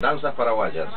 Danzas paraguayas.